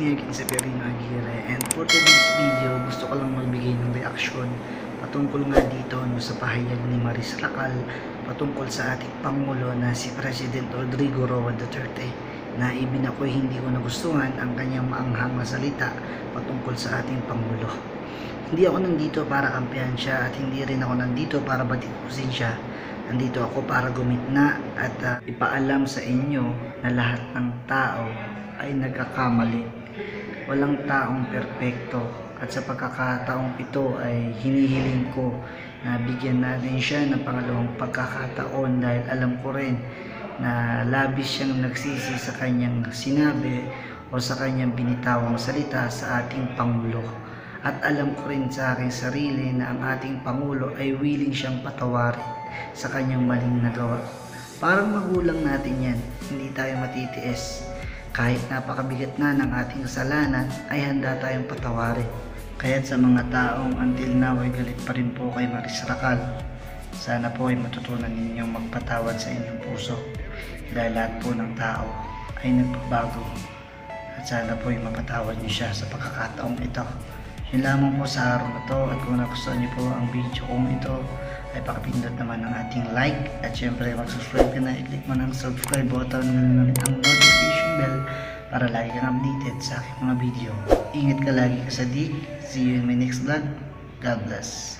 me again sa Perino Aguirre and for today's video gusto ko lang magbigay ng reaksyon patungkol nga dito no, sa pahayag ni Maris Racal patungkol sa ating Pangulo na si President Rodrigo Roa Duterte na ibinakoy hindi ko nagustuhan ang kanyang maanghang na salita patungkol sa ating Pangulo. Hindi ako nandito para kampihan siya at hindi rin ako nandito para batikusin siya. Nandito ako para gumitna at ah, ipaalam sa inyo na lahat ng tao ay nagkakamali. Walang taong perpekto at sa pagkakataong ito ay hinihiling ko na bigyan natin siya ng pangalawang pagkakataon dahil alam ko rin na labis siyang nagsisi sa kanyang sinabi o sa kanyang binitawang salita sa ating Pangulo. At alam ko rin sa aking sarili na ang ating Pangulo ay willing siyang patawarin sa kanyang maling nagawa. Parang magulang natin yan, hindi tayo matitiis. Kahit napakabigat na ng ating kasalanan, ay handa tayong patawarin. Kaya't sa mga taong until now ay galit pa rin po kay Maris Racal, sana po ay matutunan ninyong magpatawad sa inyong puso. Dahil lahat po ng tao ay nagbabago. At sana po ay mapatawad niyo siya sa pagkakataong ito. Yun lamang po sa araw na to at kung nagustuhan niyo po ang video kong ito ay pakipindot naman ang ating like at syempre mag-subscribe ka na i-click mo ng subscribe button at ang notification bell para lagi kang updated sa aking mga video. Ingat ka lagi ka sa dig. See you in my next vlog. God bless.